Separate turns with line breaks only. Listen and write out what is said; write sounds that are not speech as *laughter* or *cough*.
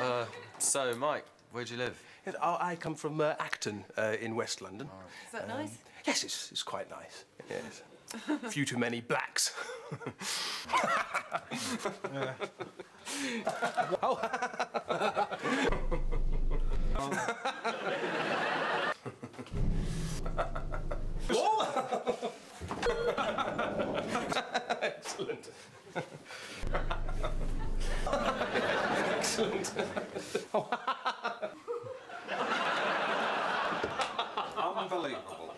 Uh, so, Mike, where do you live?
Yes, I I come from uh, Acton uh, in West London.
Is that nice?
Yes, it's, it's quite nice. Yes. *laughs* Few too many blacks. *laughs* *laughs* Excellent. Excellent. Unbelievable.